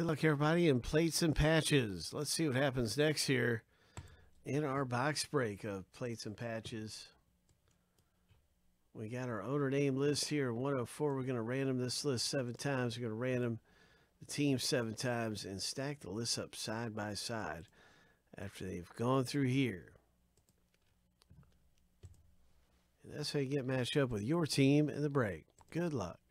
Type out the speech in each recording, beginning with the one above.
Good luck, everybody, in plates and patches. Let's see what happens next here in our box break of plates and patches. We got our owner name list here 104. We're going to random this list seven times. We're going to random the team seven times and stack the lists up side by side after they've gone through here. And that's how you get matched up with your team in the break. Good luck.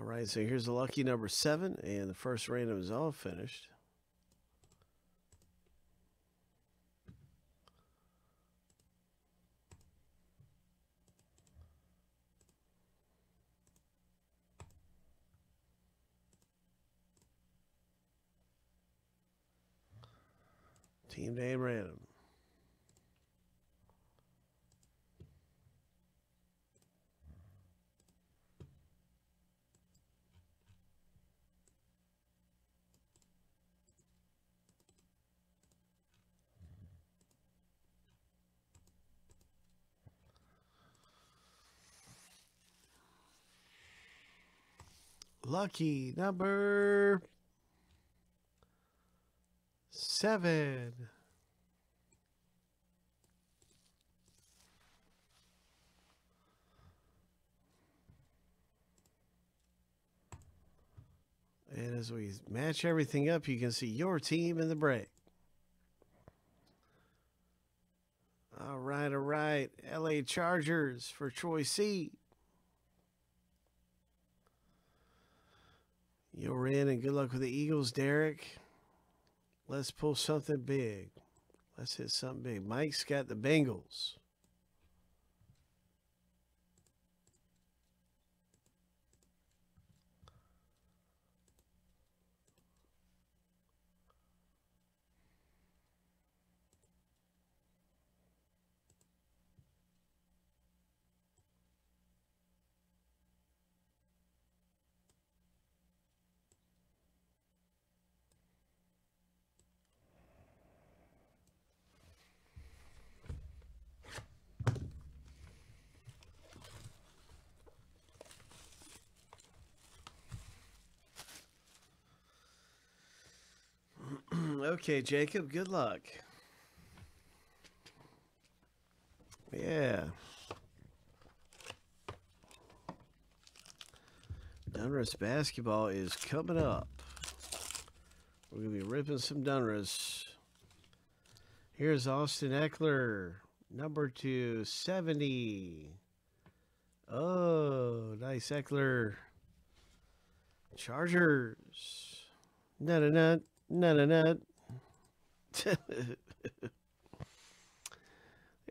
All right, so here's the lucky number seven, and the first random is all finished. Team name random. Lucky number seven. And as we match everything up, you can see your team in the break. All right, all right. LA Chargers for Troy C. You're in, and good luck with the Eagles, Derek. Let's pull something big. Let's hit something big. Mike's got the Bengals. Okay, Jacob, good luck. Yeah. Donruss basketball is coming up. We're going to be ripping some Donruss. Here's Austin Ekeler, number 270. Oh, nice Ekeler. Chargers. No, no, no, no, no, no.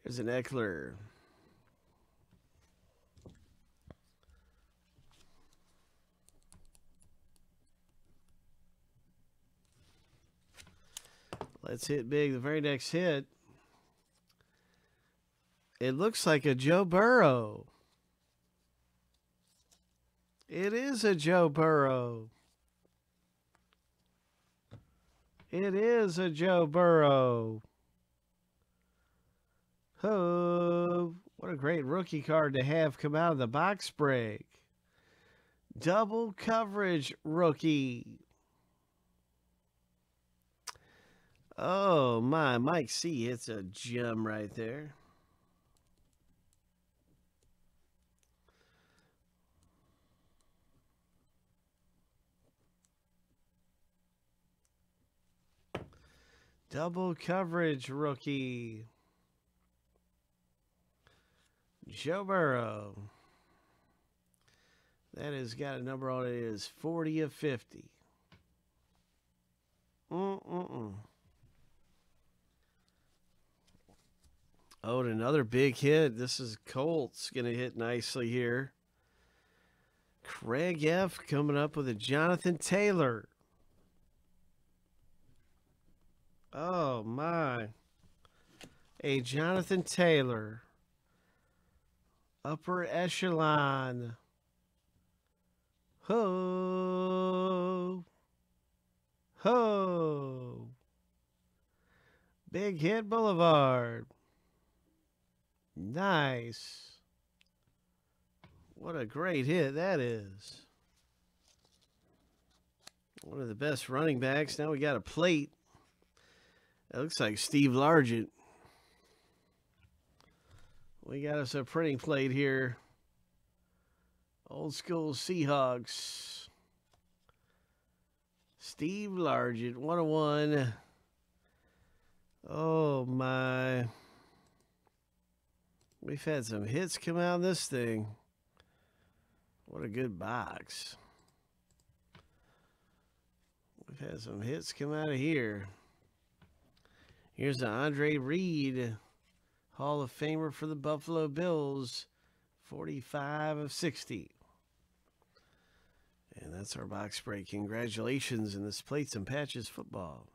There's an Ekeler. Let's hit big. The very next hit. It looks like a Joe Burrow. It is a Joe Burrow. It is a Joe Burrow. Oh, what a great rookie card to have come out of the box break. Double coverage rookie. Oh my, Mike C, it's a gem right there. Double coverage rookie. Joe Burrow. That has got a number on it. Is 40 of 50. Mm-mm-mm. Oh, and another big hit. This is Colts going to hit nicely here. Craig F. coming up with a Jonathan Taylor. Oh, my. A Jonathan Taylor. Upper echelon. Ho. Ho. Big Hit Boulevard. Nice. What a great hit that is. One of the best running backs. Now we got a plate. That looks like Steve Largent. We got us a printing plate here. Old school Seahawks. Steve Largent, 101. Oh my. We've had some hits come out of this thing. What a good box. We've had some hits come out of here. Here's Andre Reed, Hall of Famer for the Buffalo Bills, 45 of 60. And that's our box break. Congratulations in this Plates and Patches football.